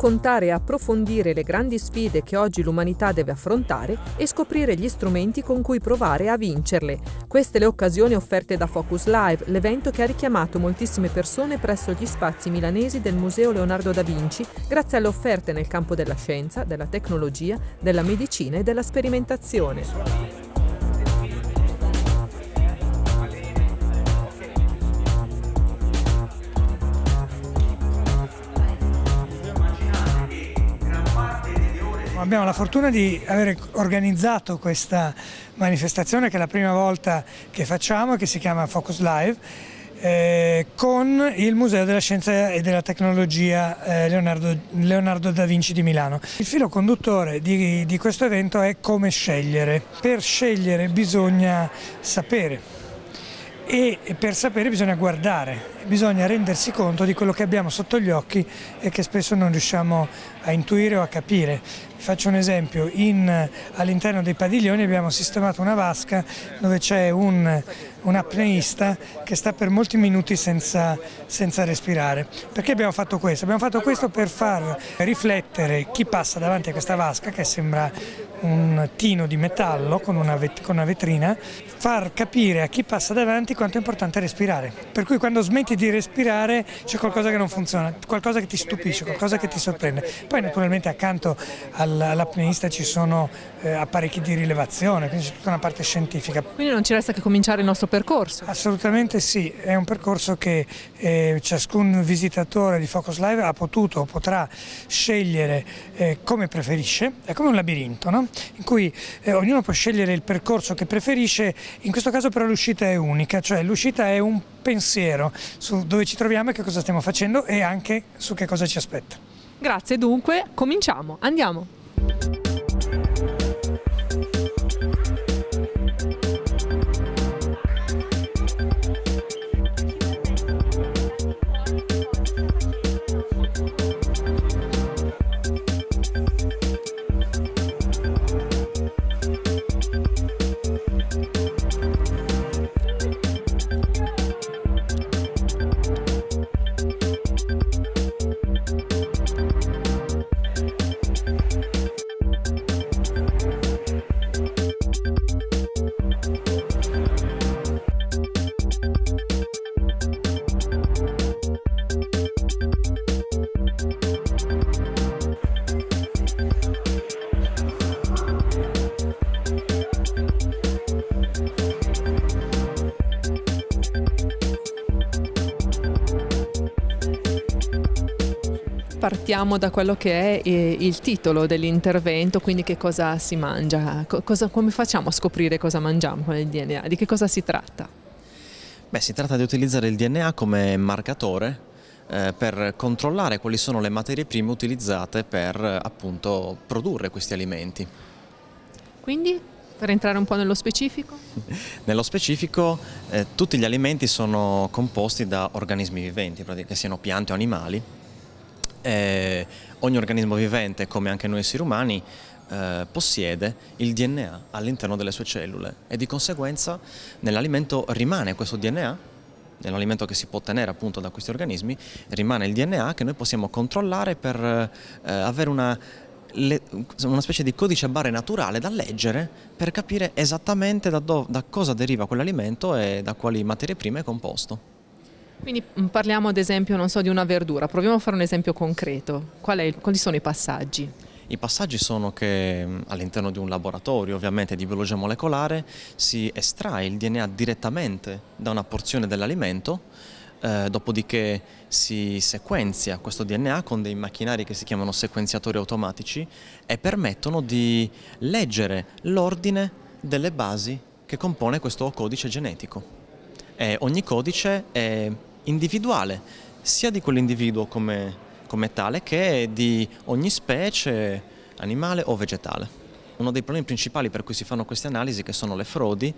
raccontare e approfondire le grandi sfide che oggi l'umanità deve affrontare e scoprire gli strumenti con cui provare a vincerle. Queste le occasioni offerte da Focus Live, l'evento che ha richiamato moltissime persone presso gli spazi milanesi del Museo Leonardo da Vinci, grazie alle offerte nel campo della scienza, della tecnologia, della medicina e della sperimentazione. Abbiamo la fortuna di aver organizzato questa manifestazione che è la prima volta che facciamo, che si chiama Focus Live, eh, con il Museo della Scienza e della Tecnologia eh, Leonardo, Leonardo, da Vinci di Milano. Il filo conduttore di, di questo evento è come scegliere. Per scegliere bisogna sapere e per sapere bisogna guardare, bisogna rendersi conto di quello che abbiamo sotto gli occhi e che spesso non riusciamo a intuire o a capire. Faccio un esempio, all'interno dei padiglioni abbiamo sistemato una vasca dove c'è un, un, apneista che sta per molti minuti senza, senza respirare. Perché abbiamo fatto questo? Abbiamo fatto questo per far riflettere chi passa davanti a questa vasca che sembra un tino di metallo con una, con una vetrina, far capire a chi passa davanti quanto è importante respirare. Per cui quando smetti di respirare c'è qualcosa che non funziona, qualcosa che ti stupisce, qualcosa che ti sorprende. Poi naturalmente accanto al all'apneista ci sono eh, apparecchi di rilevazione, quindi c'è tutta una parte scientifica. Quindi non ci resta che cominciare il nostro percorso? Assolutamente sì, è un percorso che eh, ciascun visitatore di Focus Live ha potuto o potrà scegliere eh, come preferisce, è come un labirinto, no? In cui eh, ognuno può scegliere il percorso che preferisce, in questo caso però l'uscita è unica, cioè l'uscita è un pensiero su dove ci troviamo e che cosa stiamo facendo e anche su che cosa ci aspetta. Grazie, dunque cominciamo, andiamo. Partiamo da quello che è eh, il titolo dell'intervento, quindi che cosa si mangia, cosa, come facciamo a scoprire cosa mangiamo con il DNA, di che cosa si tratta? Beh, si tratta di utilizzare il DNA come marcatore eh, per controllare quali sono le materie prime utilizzate per appunto produrre questi alimenti. Quindi per entrare un po' nello specifico? nello specifico eh, tutti gli alimenti sono composti da organismi viventi, che siano piante o animali, eh, ogni organismo vivente, come anche noi esseri umani, eh, possiede il DNA all'interno delle sue cellule e di conseguenza nell'alimento rimane questo DNA nell'alimento che si può ottenere appunto da questi organismi, rimane il DNA che noi possiamo controllare per eh, avere una, una, specie di codice barre naturale da leggere per capire esattamente da, do, da cosa deriva quell'alimento e da quali materie prime è composto. Quindi mm, parliamo ad esempio, so, di una verdura, proviamo a fare un esempio concreto. Qual quali sono i passaggi? I passaggi sono che mm, all'interno di un laboratorio ovviamente di biologia molecolare si estrae il DNA direttamente da una porzione dell'alimento, eh, dopodiché si sequenzia questo DNA con dei macchinari che si chiamano sequenziatori automatici e permettono di leggere l'ordine delle basi che compone questo codice genetico. E ogni codice è individuale, sia di quell'individuo come, come tale che di ogni specie animale o vegetale. Uno dei problemi principali per cui si fanno queste analisi, che sono le frodi,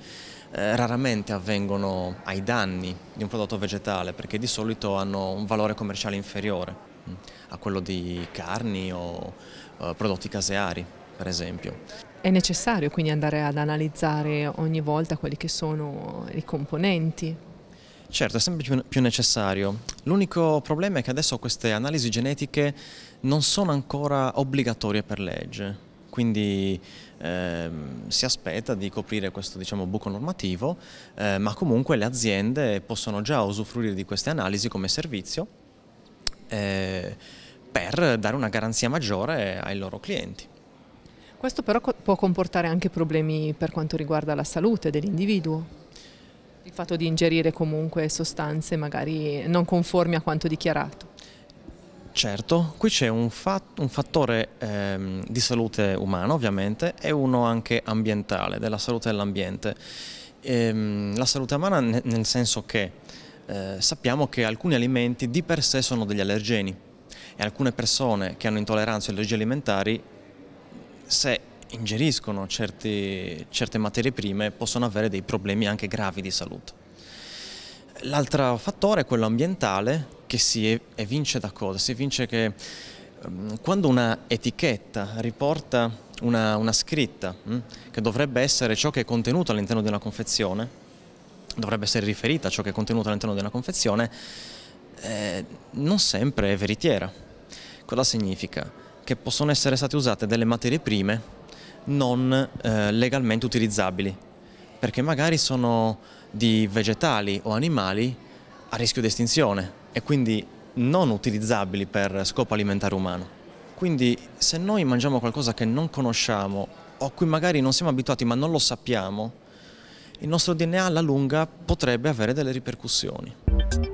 eh, raramente avvengono ai danni di un prodotto vegetale perché di solito hanno un valore commerciale inferiore mm, a quello di carni o eh, prodotti caseari, per esempio. È necessario quindi andare ad analizzare ogni volta quelli che sono i componenti Certo, è sempre più necessario. L'unico problema è che adesso queste analisi genetiche non sono ancora obbligatorie per legge, quindi eh, si aspetta di coprire questo diciamo, buco normativo, eh, ma comunque le aziende possono già usufruire di queste analisi come servizio eh, per dare una garanzia maggiore ai loro clienti. Questo però può comportare anche problemi per quanto riguarda la salute dell'individuo. Il fatto di ingerire comunque sostanze magari non conformi a quanto dichiarato. Certo, qui c'è un, fat un, fattore ehm, di salute umana ovviamente e uno anche ambientale, della salute dell'ambiente. Ehm, la salute umana nel senso che eh, sappiamo che alcuni alimenti di per sé sono degli allergeni e alcune persone che hanno intolleranze o allergie alimentari se ingeriscono certi, certe materie prime possono avere dei problemi anche gravi di salute. L'altro fattore è quello ambientale che si evince da cosa? Si evince che quando una etichetta riporta una, una scritta che dovrebbe essere ciò che è contenuto all'interno di una confezione, dovrebbe essere riferita a ciò che è contenuto all'interno di una confezione, eh, non sempre è veritiera. Cosa significa? Che possono essere state usate delle materie prime non eh, legalmente utilizzabili, perché magari sono di vegetali o animali a rischio di estinzione e quindi non utilizzabili per scopo alimentare umano. Quindi se noi mangiamo qualcosa che non conosciamo o a cui magari non siamo abituati ma non lo sappiamo, il nostro DNA alla lunga potrebbe avere delle ripercussioni.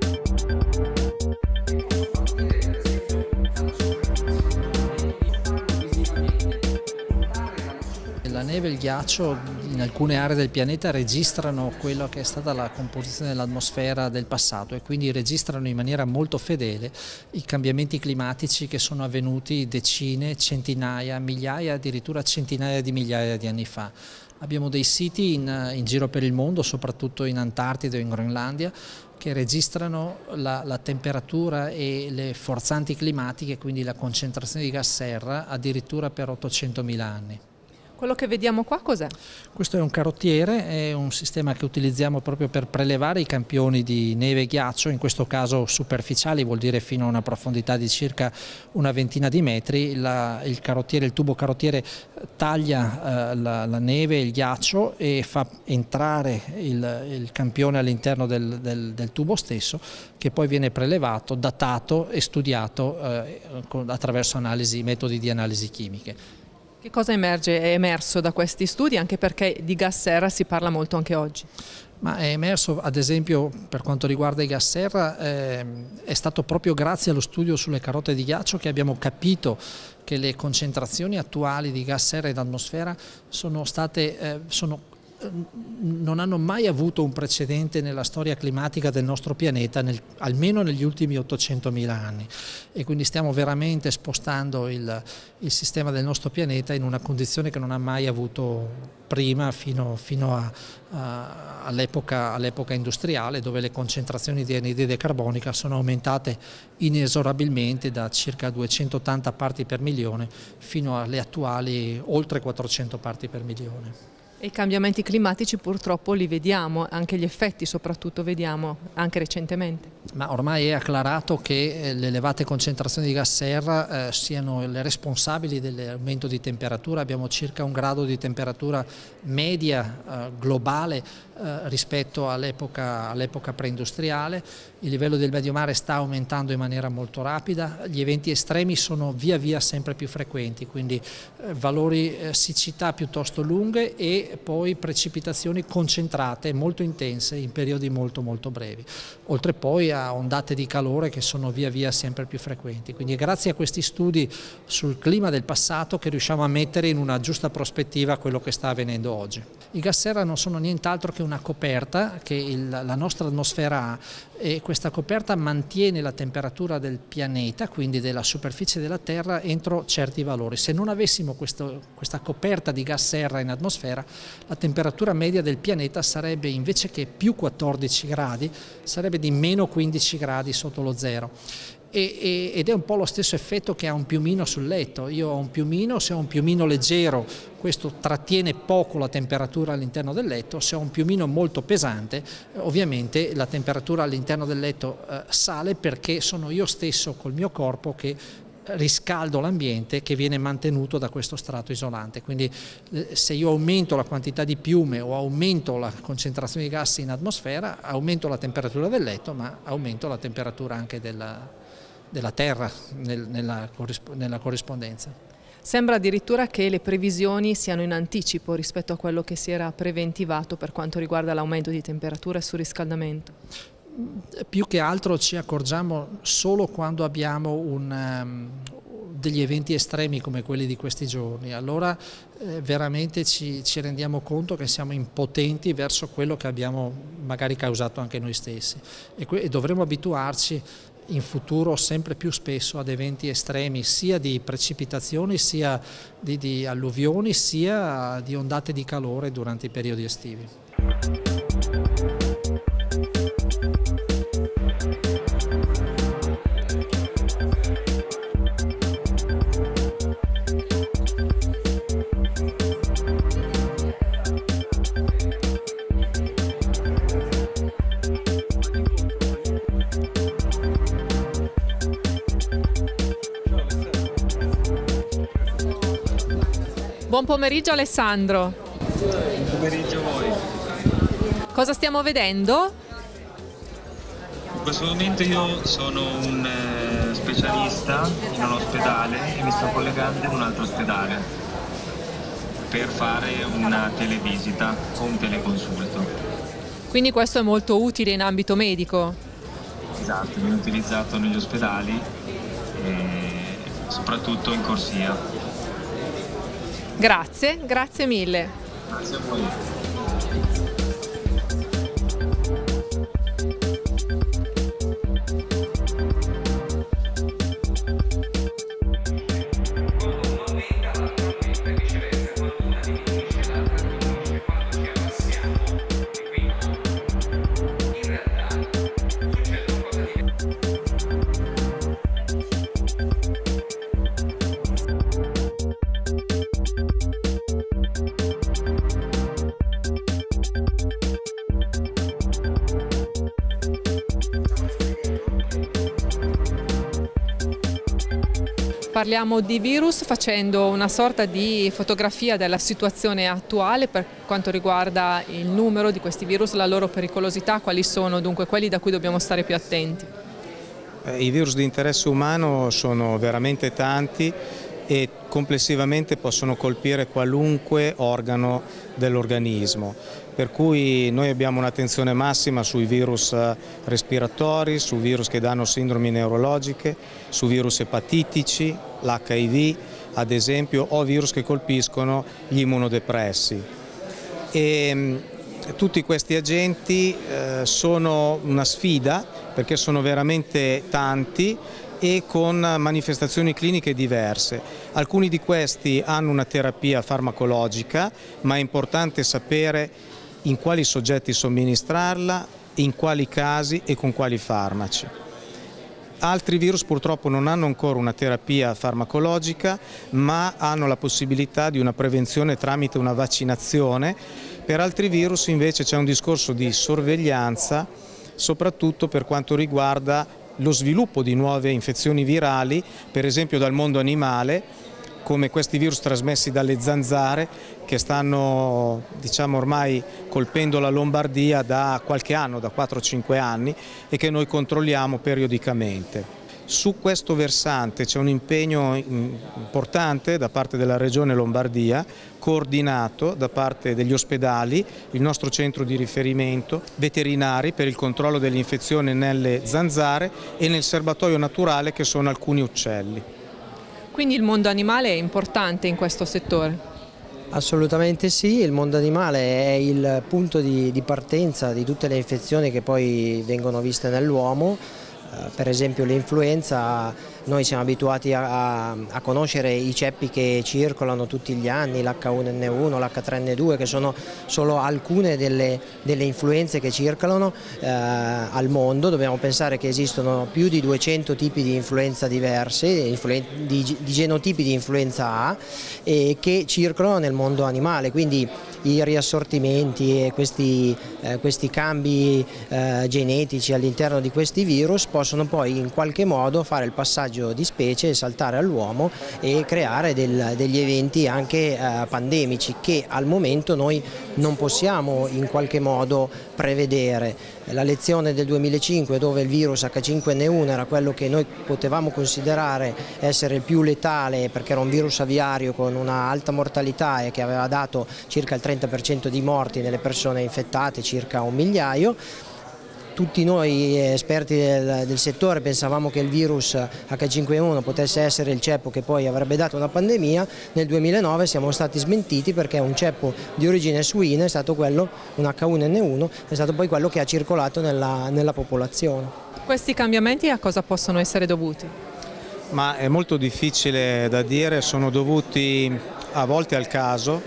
Neve e il ghiaccio in alcune aree del pianeta registrano quello che è stata la composizione dell'atmosfera del passato e quindi registrano in maniera molto fedele i cambiamenti climatici che sono avvenuti decine, centinaia, migliaia, addirittura centinaia di migliaia di anni fa. Abbiamo dei siti in, in giro per il mondo, soprattutto in Antartide o in Groenlandia, che registrano la, la, temperatura e le forzanti climatiche, quindi la concentrazione di gas serra, addirittura per 800.000 anni. Quello che vediamo qua cos'è? Questo è un carottiere, è un sistema che utilizziamo proprio per prelevare i campioni di neve e ghiaccio, in questo caso superficiali, vuol dire fino a una profondità di circa una ventina di metri. La, il, il, tubo carottiere taglia eh, la, la, neve e il ghiaccio e fa entrare il, il campione all'interno del, del, del, tubo stesso che poi viene prelevato, datato e studiato eh, attraverso analisi, metodi di analisi chimiche. Che cosa emerge, è emerso da questi studi, anche perché di gas serra si parla molto anche oggi? Ma è emerso, ad esempio, per quanto riguarda i gas serra, eh, è stato proprio grazie allo studio sulle carote di ghiaccio che abbiamo capito che le concentrazioni attuali di gas serra in atmosfera sono, state, eh, sono non hanno mai avuto un precedente nella storia climatica del nostro pianeta, nel, almeno negli ultimi 800.000 anni e quindi stiamo veramente spostando il, il, sistema del nostro pianeta in una condizione che non ha mai avuto prima fino, fino all'epoca all industriale dove le concentrazioni di anidride carbonica sono aumentate inesorabilmente da circa 280 parti per milione fino alle attuali oltre 400 parti per milione. I cambiamenti climatici purtroppo li vediamo, anche gli effetti soprattutto vediamo anche recentemente. Ma ormai è acclarato che eh, le elevate concentrazioni di gas serra eh, siano le responsabili dell'aumento di temperatura, abbiamo circa un grado di temperatura media eh, globale eh, rispetto all'epoca all preindustriale, il livello del medio mare sta aumentando in maniera molto rapida, gli eventi estremi sono via via sempre più frequenti, quindi eh, valori eh, siccità piuttosto lunghe e poi precipitazioni concentrate, molto intense in periodi molto molto brevi, oltre poi a ondate di calore che sono via via sempre più frequenti. Quindi è grazie a questi studi sul clima del passato che riusciamo a mettere in una giusta prospettiva quello che sta avvenendo oggi. I gas serra non sono nient'altro che una coperta che il, la nostra atmosfera ha e questa coperta mantiene la temperatura del pianeta, quindi della superficie della Terra, entro certi valori. Se non avessimo questo, questa coperta di gas serra in atmosfera, la temperatura media del pianeta sarebbe invece che più 14 gradi, sarebbe di meno 15 gradi sotto lo zero e, ed è un po' lo stesso effetto che ha un piumino sul letto. Io ho un piumino, se ho un piumino leggero questo trattiene poco la temperatura all'interno del letto, se ho un piumino molto pesante ovviamente la temperatura all'interno del letto eh, sale perché sono io stesso col mio corpo che riscaldo l'ambiente che viene mantenuto da questo strato isolante. Quindi eh, se io aumento la quantità di piume o aumento la concentrazione di gas in atmosfera, aumento la temperatura del letto, ma aumento la temperatura anche della, della Terra nel, nella, nella corrispondenza. Sembra addirittura che le previsioni siano in anticipo rispetto a quello che si era preventivato per quanto riguarda l'aumento di temperatura e surriscaldamento. Più che altro ci accorgiamo solo quando abbiamo un, um, degli eventi estremi come quelli di questi giorni, allora eh, veramente ci, ci, rendiamo conto che siamo impotenti verso quello che abbiamo magari causato anche noi stessi e, e dovremo abituarci in futuro sempre più spesso ad eventi estremi sia di precipitazioni sia di, di alluvioni sia di ondate di calore durante i periodi estivi. Buon pomeriggio Alessandro. Buon pomeriggio a voi. Cosa stiamo vedendo? In questo momento io sono un eh, specialista in un ospedale e mi sto collegando in un altro ospedale per fare una televisita o un teleconsulto. Quindi questo è molto utile in ambito medico? Esatto, viene utilizzato negli ospedali e soprattutto in corsia. Grazie, grazie mille. Grazie a voi. Parliamo di virus facendo una sorta di fotografia della situazione attuale per quanto riguarda il numero di questi virus, la loro pericolosità, quali sono dunque quelli da cui dobbiamo stare più attenti. Eh, I virus di interesse umano sono veramente tanti e complessivamente possono colpire qualunque organo dell'organismo per cui noi abbiamo un'attenzione massima sui virus eh, respiratori, su virus che danno sindromi neurologiche, su virus epatitici, l'HIV ad esempio o virus che colpiscono gli immunodepressi. E, mm, tutti questi agenti eh, sono una sfida perché sono veramente tanti e con manifestazioni cliniche diverse. Alcuni di questi hanno una terapia farmacologica, ma è importante sapere in quali soggetti somministrarla, in quali casi e con quali farmaci. Altri virus purtroppo non hanno ancora una terapia farmacologica ma hanno la possibilità di una prevenzione tramite una vaccinazione. Per altri virus invece c'è un discorso di sorveglianza soprattutto per quanto riguarda lo sviluppo di nuove infezioni virali, per esempio dal mondo animale, come questi virus trasmessi dalle zanzare che stanno diciamo, ormai colpendo la Lombardia da qualche anno, da 4-5 anni e che noi controlliamo periodicamente. Su questo versante c'è un impegno importante da parte della Regione Lombardia, coordinato da parte degli ospedali, il nostro centro di riferimento, veterinari per il controllo dell'infezione nelle zanzare e nel serbatoio naturale che sono alcuni uccelli. Quindi il mondo animale è importante in questo settore? Assolutamente sì, il mondo animale è il punto di, di partenza di tutte le infezioni che poi vengono viste nell'uomo per esempio l'influenza noi siamo abituati a, a, conoscere i ceppi che circolano tutti gli anni, l'H1N1, l'H3N2 che sono solo alcune delle, delle influenze che circolano eh, al mondo, dobbiamo pensare che esistono più di 200 tipi di influenza diverse, di, di, genotipi di influenza A e che circolano nel mondo animale, quindi i riassortimenti e questi, eh, questi cambi eh, genetici all'interno di questi virus possono poi in qualche modo fare il passaggio di specie, saltare all'uomo e creare del, degli eventi anche eh, pandemici che al momento noi non possiamo in qualche modo prevedere. La lezione del 2005 dove il virus H5N1 era quello che noi potevamo considerare essere il più letale perché era un virus aviario con una alta mortalità e che aveva dato circa il 30% di morti nelle persone infettate, circa un migliaio, tutti noi esperti del, del, settore pensavamo che il virus H5N1 potesse essere il ceppo che poi avrebbe dato una pandemia, nel 2009 siamo stati smentiti perché un ceppo di origine suina è stato quello, un H1N1, è stato poi quello che ha circolato nella, nella popolazione. Questi cambiamenti a cosa possono essere dovuti? Ma è molto difficile da dire, sono dovuti a volte al caso,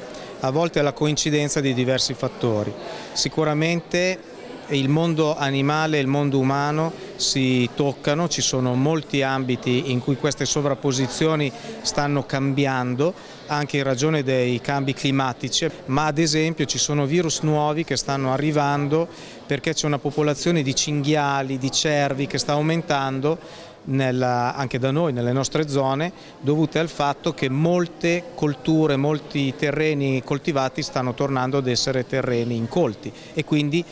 a volte alla coincidenza di diversi fattori. Sicuramente il mondo animale e il mondo umano si toccano, ci sono molti ambiti in cui queste sovrapposizioni stanno cambiando anche in ragione dei cambi climatici, ma ad esempio ci sono virus nuovi che stanno arrivando perché c'è una popolazione di cinghiali, di cervi che sta aumentando nella, anche da noi, nelle nostre zone, dovute al fatto che molte colture, molti terreni coltivati stanno tornando ad essere terreni incolti e quindi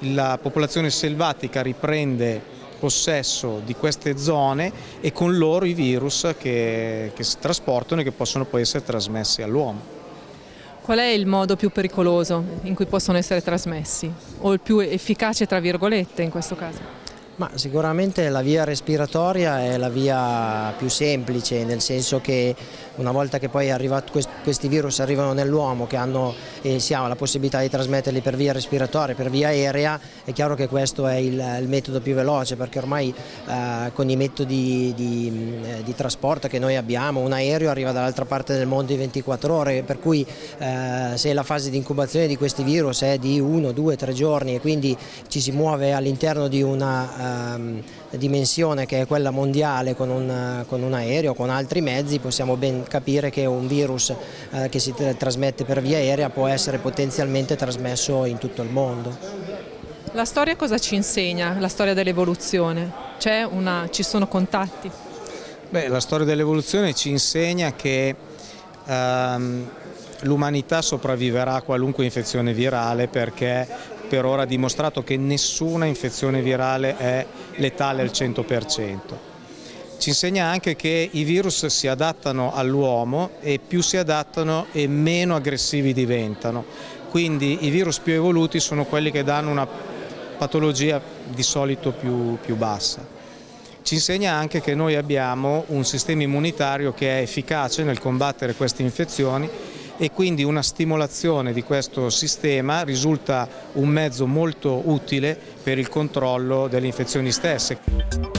la popolazione selvatica riprende possesso di queste zone e con loro i virus che, che si trasportano e che possono poi essere trasmessi all'uomo. Qual è il modo più pericoloso in cui possono essere trasmessi o il più efficace tra virgolette in questo caso? Ma sicuramente la via respiratoria è la via più semplice, nel senso che una volta che poi questi virus arrivano nell'uomo, che hanno, eh, si ha la possibilità di trasmetterli per via respiratoria, per via aerea, è chiaro che questo è il, il metodo più veloce, perché ormai eh, con i metodi di, eh, di, trasporto che noi abbiamo, un aereo arriva dall'altra parte del mondo in 24 ore, per cui eh, se la fase di incubazione di questi virus è di 1, 2, 3 giorni e quindi ci si muove all'interno di una ehm, dimensione che è quella mondiale con un, con un, aereo, con altri mezzi, possiamo ben capire che un virus eh, che si trasmette per via aerea può essere potenzialmente trasmesso in tutto il mondo. La storia cosa ci insegna, la storia dell'evoluzione? Ci sono contatti? Beh, la storia dell'evoluzione ci insegna che ehm, l'umanità sopravviverà a qualunque infezione virale perché per ora ha dimostrato che nessuna infezione virale è letale al 100%. Ci insegna anche che i virus si adattano all'uomo e più si adattano e meno aggressivi diventano. Quindi i virus più evoluti sono quelli che danno una patologia di solito più, più bassa. Ci insegna anche che noi abbiamo un sistema immunitario che è efficace nel combattere queste infezioni e quindi una stimolazione di questo sistema risulta un mezzo molto utile per il controllo delle infezioni stesse.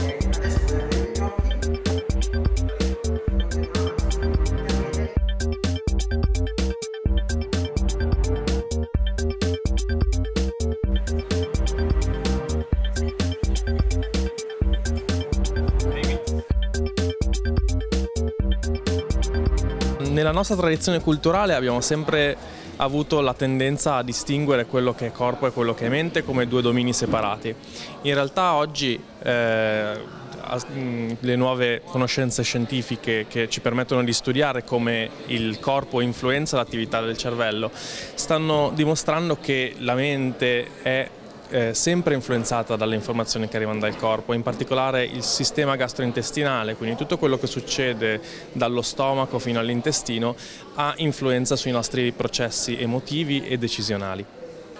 Nostra tradizione culturale abbiamo sempre avuto la tendenza a distinguere quello che è corpo e quello che è mente come due domini separati. In realtà oggi eh, le nuove conoscenze scientifiche che ci permettono di studiare come il corpo influenza l'attività del cervello stanno dimostrando che la mente è eh, sempre influenzata dalle informazioni che arrivano dal corpo, in particolare il sistema gastrointestinale, quindi tutto quello che succede dallo stomaco fino all'intestino ha influenza sui nostri processi emotivi e decisionali.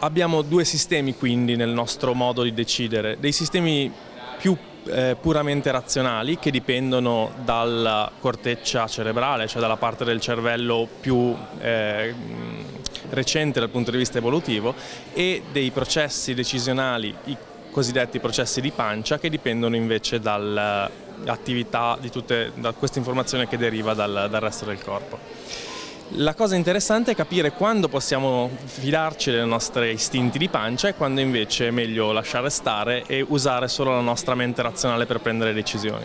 Abbiamo due sistemi quindi nel nostro modo di decidere, dei sistemi più eh, puramente razionali che dipendono dalla corteccia cerebrale, cioè dalla parte del cervello più eh, recente dal punto di vista evolutivo e dei processi decisionali cosiddetti processi di pancia che dipendono invece dall'attività di tutte, da questa informazione che deriva dal, dal resto del corpo. La cosa interessante è capire quando possiamo fidarci dei nostri istinti di pancia e quando invece è meglio lasciare stare e usare solo la nostra mente razionale per prendere decisioni.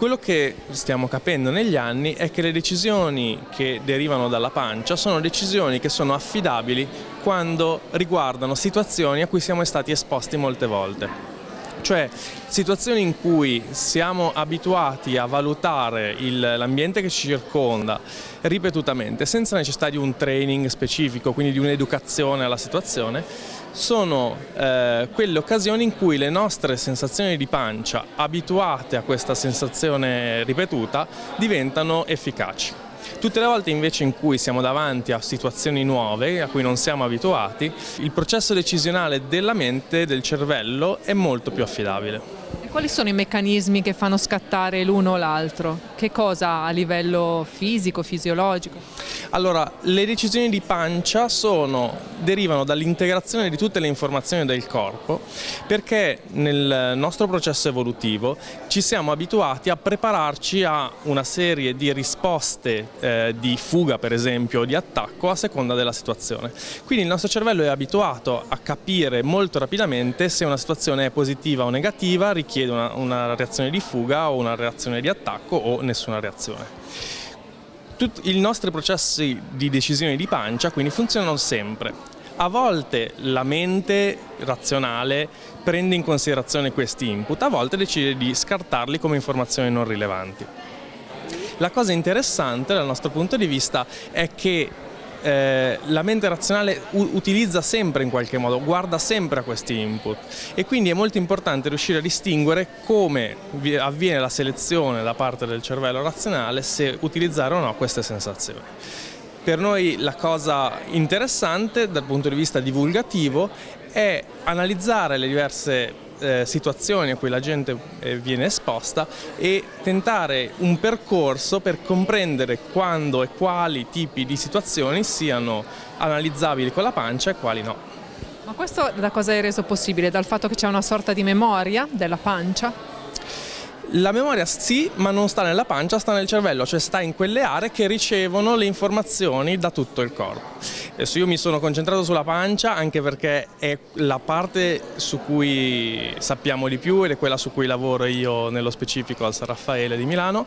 Quello che stiamo capendo negli anni è che le decisioni che derivano dalla pancia sono decisioni che sono affidabili quando riguardano situazioni a cui siamo stati esposti molte volte cioè situazioni in cui siamo abituati a valutare l'ambiente che ci circonda ripetutamente senza necessità di un training specifico, quindi di un'educazione alla situazione, sono eh, quelle occasioni in cui le nostre sensazioni di pancia abituate a questa sensazione ripetuta diventano efficaci. Tutte le volte invece in cui siamo davanti a situazioni nuove, a cui non siamo abituati, il processo decisionale della mente, del cervello, è molto più affidabile. Quali sono i meccanismi che fanno scattare l'uno o l'altro? Che cosa a livello fisico, fisiologico? Allora, le decisioni di pancia sono, derivano dall'integrazione di tutte le informazioni del corpo perché nel nostro processo evolutivo ci siamo abituati a prepararci a una serie di risposte eh, di fuga per esempio o di attacco a seconda della situazione. Quindi il nostro cervello è abituato a capire molto rapidamente se una situazione è positiva o negativa, richiede una, una reazione di fuga o una reazione di attacco o nessuna reazione. Tutti I nostri processi di decisione di pancia quindi funzionano sempre. A volte la mente razionale prende in considerazione questi input, a volte decide di scartarli come informazioni non rilevanti. La cosa interessante dal nostro punto di vista è che eh, la mente razionale utilizza sempre in qualche modo, guarda sempre a questi input e quindi è molto importante riuscire a distinguere come avviene la selezione da parte del cervello razionale se utilizzare o no queste sensazioni. Per noi la cosa interessante dal punto di vista divulgativo è analizzare le diverse eh, situazioni a cui la gente eh, viene esposta e tentare un percorso per comprendere quando e quali tipi di situazioni siano analizzabili con la pancia e quali no. Ma questo da cosa è reso possibile? Dal fatto che c'è una sorta di memoria della pancia? La memoria sì, ma non sta nella pancia, sta nel cervello, cioè sta in quelle aree che ricevono le informazioni da tutto il corpo. Adesso io mi sono concentrato sulla pancia anche perché è la parte su cui sappiamo di più ed è quella su cui lavoro io nello specifico al San Raffaele di Milano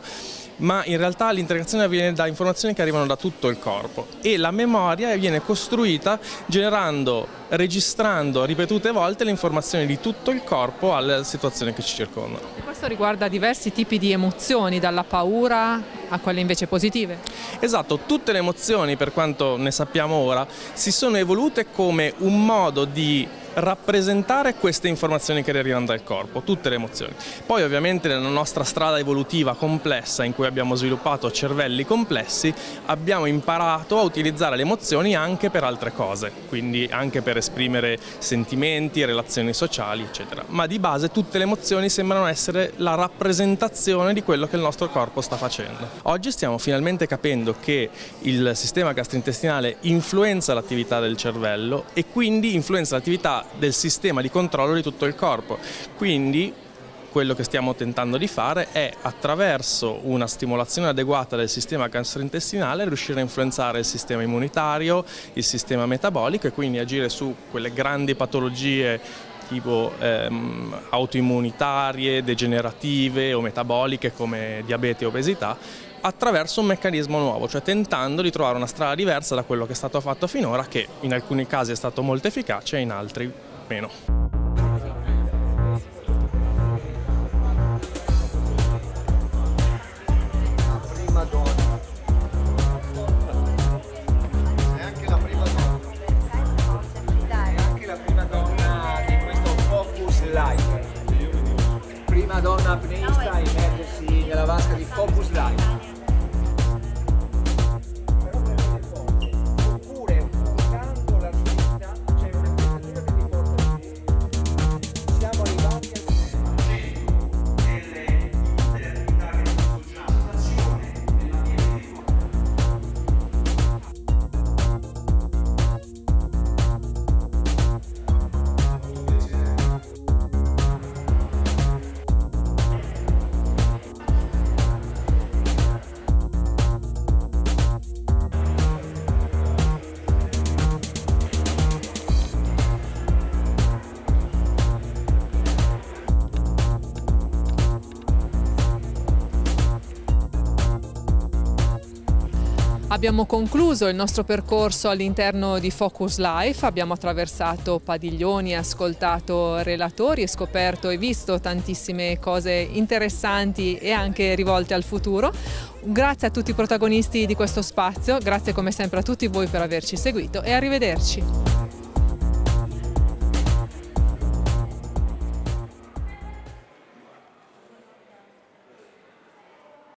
ma in realtà l'integrazione avviene da informazioni che arrivano da tutto il corpo e la memoria viene costruita generando, registrando ripetute volte le informazioni di tutto il corpo alle situazioni che ci circondano. Questo riguarda diversi tipi di emozioni, dalla paura a quelle invece positive? Esatto, tutte le emozioni, per quanto ne sappiamo ora, si sono evolute come un modo di rappresentare queste informazioni che derivano dal corpo, tutte le emozioni. Poi ovviamente nella nostra strada evolutiva complessa in cui abbiamo sviluppato cervelli complessi abbiamo imparato a utilizzare le emozioni anche per altre cose, quindi anche per esprimere sentimenti, relazioni sociali eccetera. Ma di base tutte le emozioni sembrano essere la rappresentazione di quello che il nostro corpo sta facendo. Oggi stiamo finalmente capendo che il sistema gastrointestinale influenza l'attività del cervello e quindi influenza l'attività del sistema di controllo di tutto il corpo. Quindi quello che stiamo tentando di fare è attraverso una stimolazione adeguata del sistema gastrointestinale riuscire a influenzare il sistema immunitario, il sistema metabolico e quindi agire su quelle grandi patologie tipo ehm, autoimmunitarie, degenerative o metaboliche come diabete e obesità attraverso un meccanismo nuovo, cioè tentando di trovare una strada diversa da quello che è stato fatto finora, che in alcuni casi è stato molto efficace e in altri meno. Abbiamo concluso il nostro percorso all'interno di Focus Life, abbiamo attraversato padiglioni, ascoltato relatori e scoperto e visto tantissime cose interessanti e anche rivolte al futuro. Grazie a tutti i protagonisti di questo spazio, grazie come sempre a tutti voi per averci seguito e arrivederci.